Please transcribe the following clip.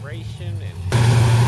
vibration and...